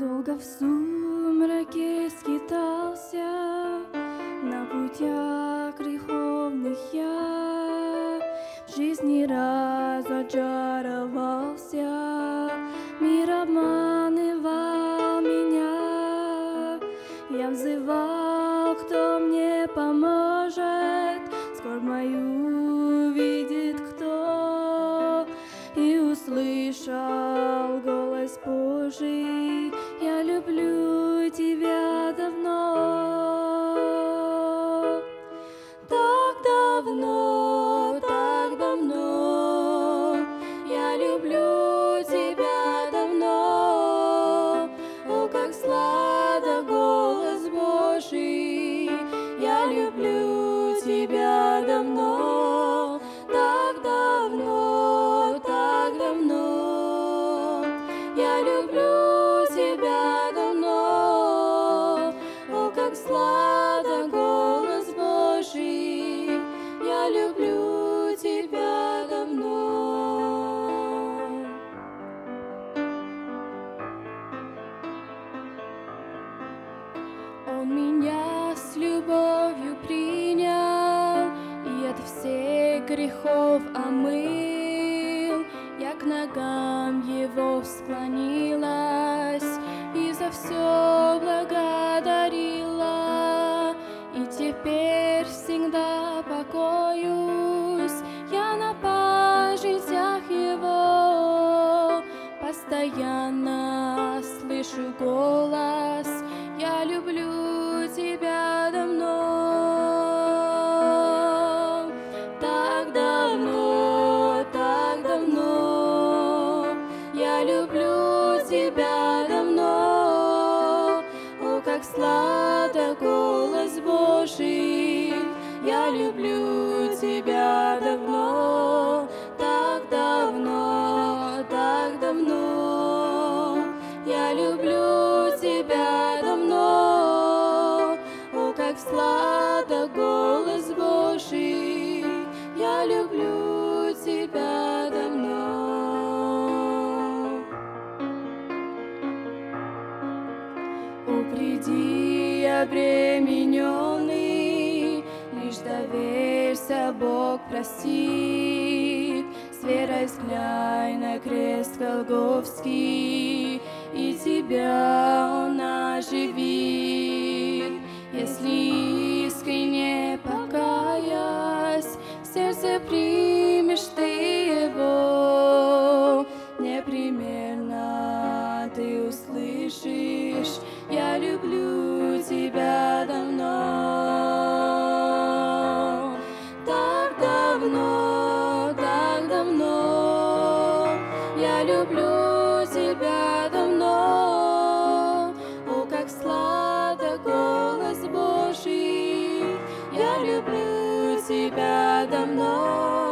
Долго в сумраке скитался На путях греховных я В жизни разочаровался. Мир обманывал меня Я взывал, кто мне поможет тебя Он меня с любовью принял И от всех грехов омыл тебя давно. О, как сладок голос Божий. Я люблю тебя давно. Так давно, так давно. Я люблю тебя давно. О, как сладок голос Божий. Я люблю тебя обремененный, Лишь доверься, Бог простит. С верой взглянь на крест Голговский, И тебя Он оживит. Если люблю тебя давно. О, как сладок голос Божий, Я люблю тебя давно.